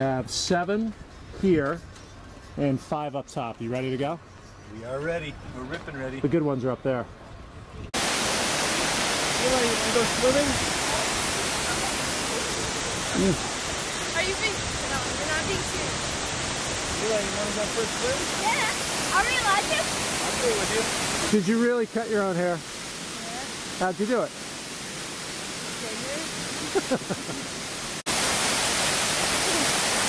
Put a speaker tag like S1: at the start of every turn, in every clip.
S1: have seven here and five up top. You ready to go?
S2: We are ready. We're ripping ready.
S1: The good ones are up there.
S2: Eli, you want to go swimming?
S3: Are you being? No, you're not being serious.
S2: Eli, you want to go for a swim?
S3: Yeah. Are we allowed to?
S2: I'll go with you.
S1: Did you really cut your own hair? Yeah. How'd you do it?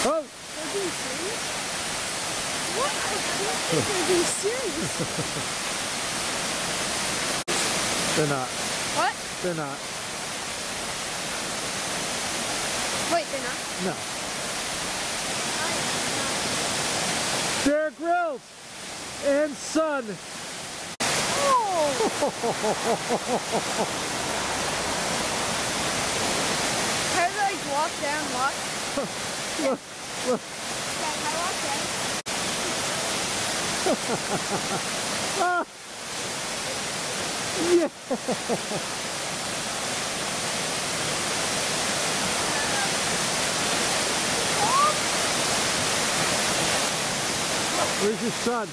S3: Are you being serious? What? I can't think they're being serious.
S1: They're not.
S3: what?
S1: They're not.
S3: Wait, they're not?
S1: No. Bear Grylls and Son. Oh.
S3: How do I like, walk down? Walk?
S1: Look, look.
S3: Yeah, I walk down.
S1: Ah. Yeah. Where's your son?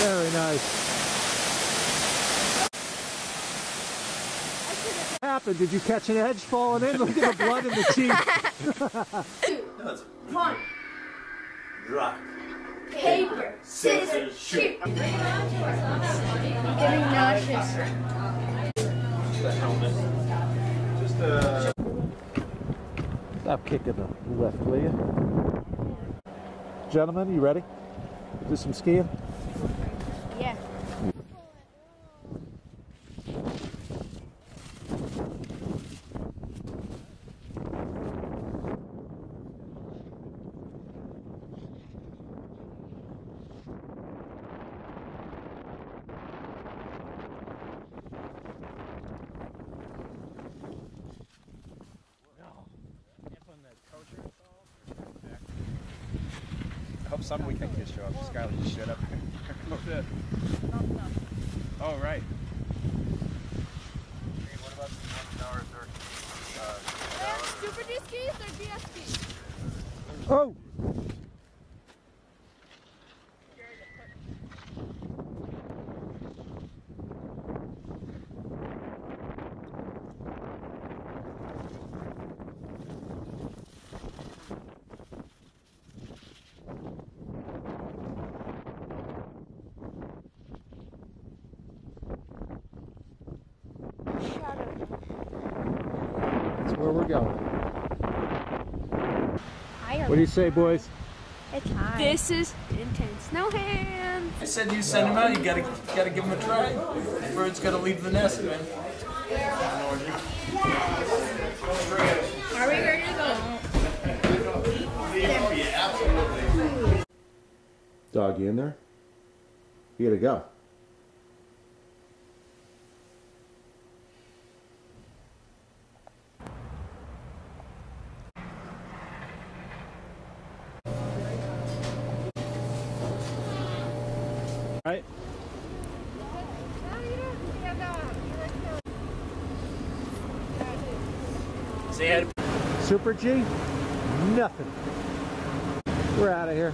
S1: Very nice. Happened? Did you catch an edge falling in? Look at the blood in the cheek.
S3: One.
S2: Rock.
S3: Paper.
S2: Scissors, shoot.
S3: Getting nauseous.
S2: The helmet. Just uh.
S1: Stop kicking the left, will you? Gentlemen, you ready? Do some skiing?
S3: Yeah.
S2: I hope some weekend kids show up. Skylar just showed up. oh, right. What about the one hour uh, or
S3: Super G skis or GS skis?
S1: Oh! Where we're going. What do you say, boys?
S3: It's high. This is intense. No hands.
S2: I said you send him out. You gotta, gotta give him a try. The bird's gotta leave the nest, man.
S3: Are we ready to go?
S1: Dog, you in there? You gotta go. Right?
S2: Hi
S1: Super G? Nothing. We're out of here.